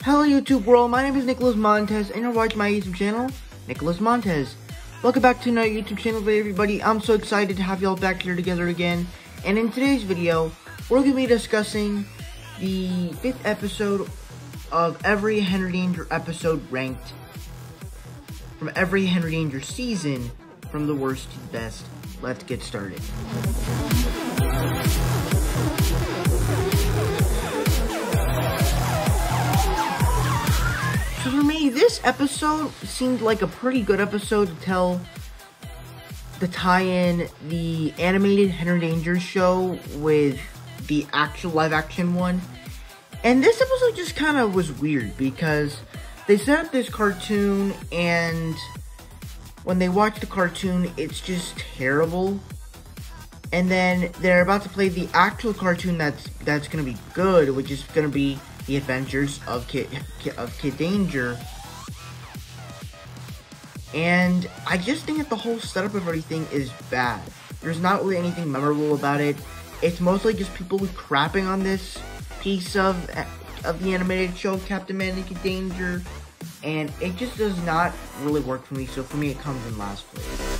YouTube world? My name is Nicholas Montez, and you're watching my YouTube channel, Nicholas Montez. Welcome back to another YouTube channel video, everybody. I'm so excited to have y'all back here together again. And in today's video, we're going to be discussing the fifth episode of every Henry Danger episode ranked from every Henry Danger season, from the worst to the best. Let's get started. This episode seemed like a pretty good episode to tell the tie-in the animated Henry Danger show with the actual live action one. And this episode just kind of was weird because they set up this cartoon and when they watch the cartoon, it's just terrible. And then they're about to play the actual cartoon that's that's gonna be good, which is gonna be the Adventures of Kid, of Kid Danger. And I just think that the whole setup of everything is bad. There's not really anything memorable about it. It's mostly just people crapping on this piece of of the animated show Captain Man Danger. And it just does not really work for me, so for me it comes in last place.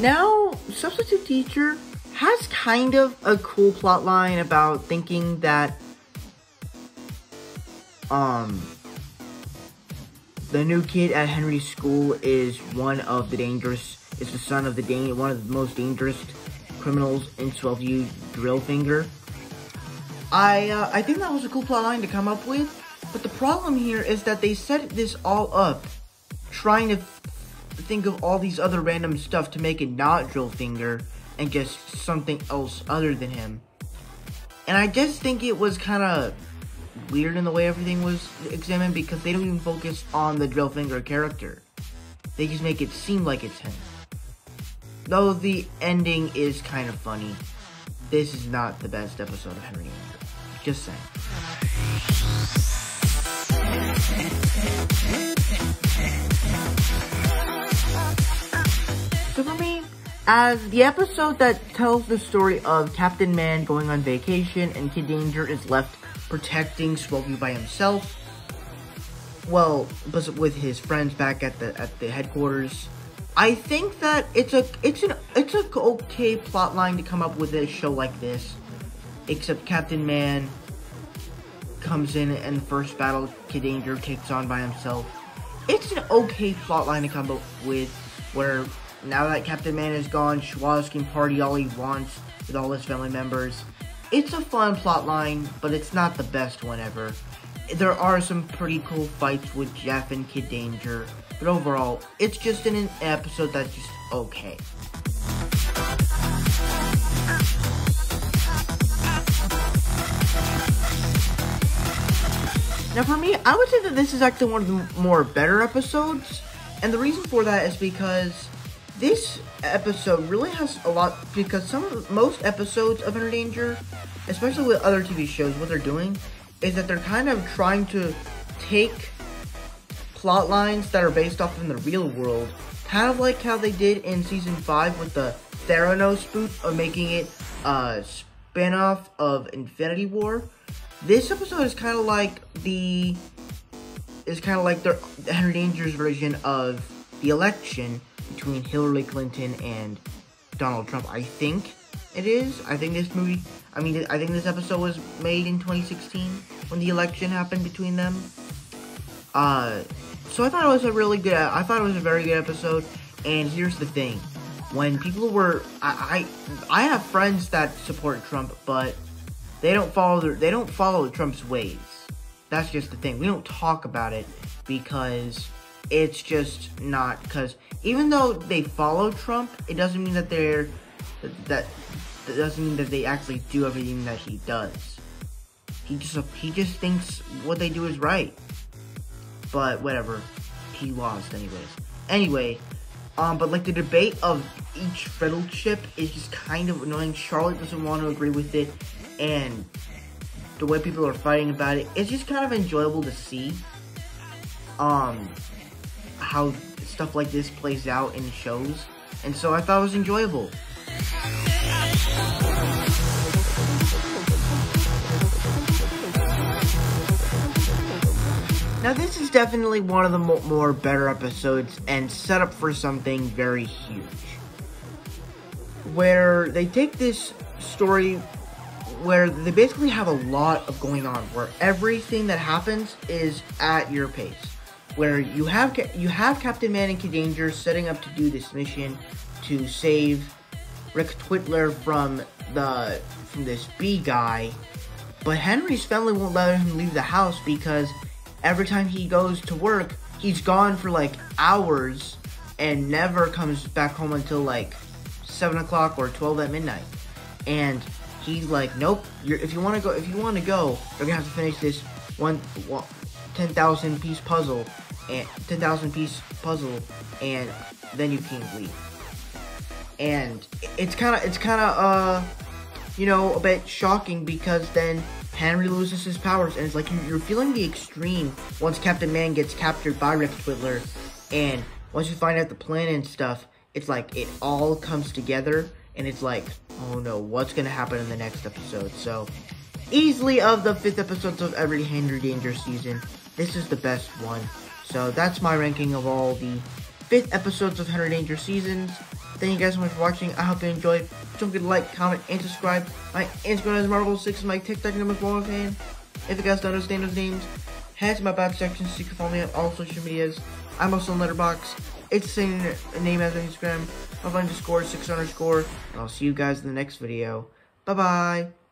Now, Substitute Teacher has kind of a cool plot line about thinking that um the new kid at Henry's school is one of the dangerous is the son of the dan one of the most dangerous criminals in Swellview Drillfinger. I uh, I think that was a cool plot line to come up with, but the problem here is that they set this all up trying to think of all these other random stuff to make it not Drillfinger and just something else other than him. And I just think it was kind of weird in the way everything was examined because they don't even focus on the Drillfinger character. They just make it seem like it's him. Though the ending is kind of funny, this is not the best episode of Henry. Just saying. As the episode that tells the story of Captain Man going on vacation and Kid Danger is left protecting Smokey by himself, well, with his friends back at the at the headquarters, I think that it's a it's an it's a okay plot line to come up with a show like this, except Captain Man comes in and first battle Kid Danger takes on by himself. It's an okay plot line to come up with where now that Captain Man is gone, Schwoz can party all he wants with all his family members. It's a fun plot line, but it's not the best one ever. There are some pretty cool fights with Jeff and Kid Danger, but overall, it's just an episode that's just okay. Now for me, I would say that this is actually one of the more better episodes, and the reason for that is because this episode really has a lot because some most episodes of Henry Danger, especially with other TV shows, what they're doing is that they're kind of trying to take plot lines that are based off in the real world, kind of like how they did in season five with the Thanos spoof of making it a spin-off of Infinity War. This episode is kind of like the is kind of like the Henry Danger's version of the election between Hillary Clinton and Donald Trump. I think it is. I think this movie, I mean, I think this episode was made in 2016 when the election happened between them. Uh, so I thought it was a really good, I thought it was a very good episode. And here's the thing. When people were, I, I, I have friends that support Trump, but they don't follow, their, they don't follow Trump's ways. That's just the thing. We don't talk about it because it's just not because even though they follow Trump, it doesn't mean that they're that that doesn't mean that they actually do everything that he does. He just he just thinks what they do is right. But whatever, he lost anyways. Anyway, um, but like the debate of each chip is just kind of annoying. Charlotte doesn't want to agree with it, and the way people are fighting about it, it's just kind of enjoyable to see. Um, how stuff like this plays out in shows, and so I thought it was enjoyable. Now this is definitely one of the more better episodes and set up for something very huge. Where they take this story where they basically have a lot of going on, where everything that happens is at your pace. Where you have you have Captain Man and Kid Danger setting up to do this mission to save Rick Twitler from the from this B guy, but Henry's family won't let him leave the house because every time he goes to work, he's gone for like hours and never comes back home until like seven o'clock or twelve at midnight. And he's like, nope. if you want to go, if you want to go, you're gonna have to finish this one, one 10,000 piece puzzle and 10,000 piece puzzle, and then you can leave. And it's kind of, it's kind of, uh, you know, a bit shocking because then Henry loses his powers, and it's like you're feeling the extreme once Captain Man gets captured by Rick Twitler, and once you find out the plan and stuff, it's like it all comes together, and it's like, oh no, what's gonna happen in the next episode? So, easily of the fifth episodes of every Henry Danger season, this is the best one. So that's my ranking of all the fifth episodes of Henry Danger seasons. Thank you guys so much for watching. I hope you enjoyed. Don't forget to like, comment, and subscribe. My Instagram is Marvel6 my TikTok name is Marvel Fan. If you guys don't understand those names, head to my back section so you can follow me on all social medias. I'm also on Letterboxd. It's the same name as Instagram. I'll underscore, 6 underscore. And I'll see you guys in the next video. Bye-bye.